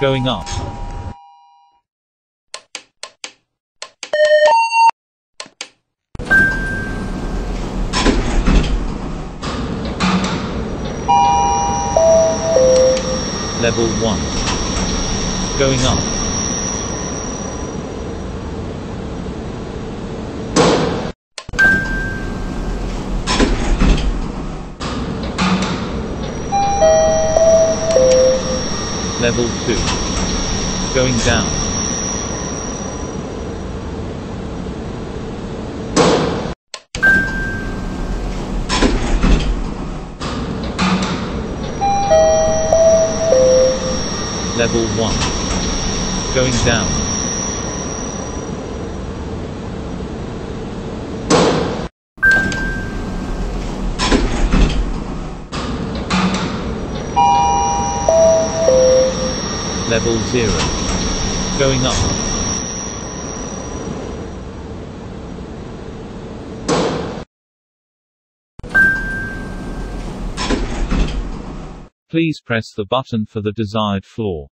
Going up. Level 1. Going up. Level 2. Going down. Level 1. Going down. Level 0. Going up. Please press the button for the desired floor.